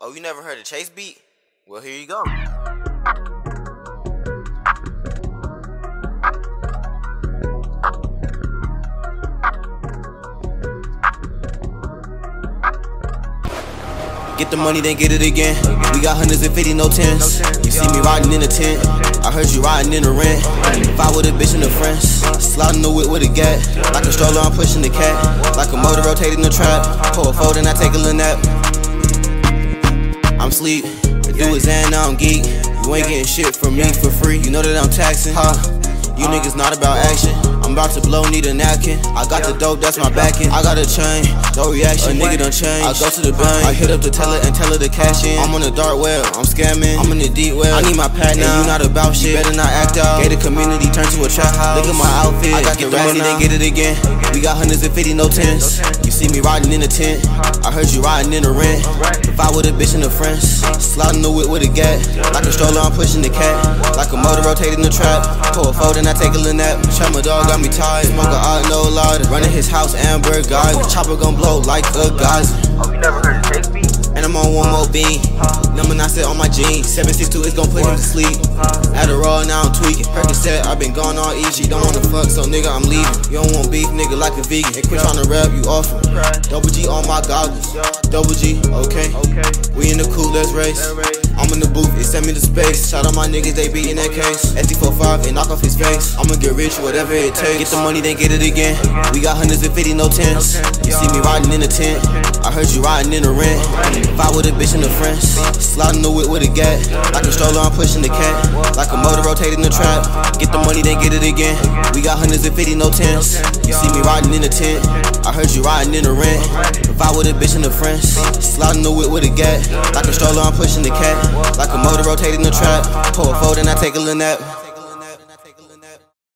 Oh, you never heard a Chase Beat? Well, here you go. Get the money, then get it again. We got hundreds and fifty, no tens. You see me riding in a tent. I heard you riding in the rent. Fight with a bitch and a friends. Sliding the whip with a gat. Like a stroller, I'm pushing the cat. Like a motor rotating the trap. Pull a fold and I take a little nap. I'm sleep. You was in, now I'm geek. You ain't getting shit from me for free. You know that I'm taxing. Huh? You niggas not about action. I'm about to blow, need a napkin. I got the dope, that's my backing. I got a chain, no reaction. A nigga done change. I go to the bank, I hit up the teller and tell her to cash in. I'm on the dark web, I'm scamming. I'm in the deep web. I need my pad now. You not about shit, better not act out. Gay the community turn to a trap house. Look at my outfit, I got get the money, then get it again. We got hundreds and fifty, no tens. You see me riding in a tent. I heard you riding in the rent. If I with a bitch and a friends, sliding the whip with a gat. Like a stroller, I'm pushing the cat. Like a motor rotating the trap. Pull a fold and I take a little nap. Shot my dog, got me tired. Smoke a odd, no lighter. Running his house, Amber guys. Chopper gon' blow like a geyser. Oh, you never heard of Chase Beat? And I'm on one more bean. Number nine set on my jeans. 762 is gon' put him to sleep. Adderall, now I'm tweaking. Percocet, i been gone all easy. Don't wanna fuck, so nigga, I'm leaving. You don't want beef, nigga, like a vegan. And quit tryna rap, you off. Double G on my goggles. Double G, okay. We in the cool, let's race. I'm in the booth, it sent me to space. Shout out my niggas, they beatin' that case. SD45 and knock off his face. I'ma get rich, whatever it takes. Get the money, then get it again. We got hundreds and fifty, no tens. You see me riding in a tent. I heard you riding in a rent. Fight with a bitch and a friends. Sliding the whip with a gat. Like a stroller, I'm pushing the cat. Like a motor rotating the trap. Get the money, then it again. We got hundreds and fifty, no tens. You see me riding in a tent. I heard you riding in the rent. If I with a bitch and a friends. Sliding the whip with a gat. Like a stroller, I'm pushing the cat. Like a motor rotating the trap. Pull a fold and I take a little nap.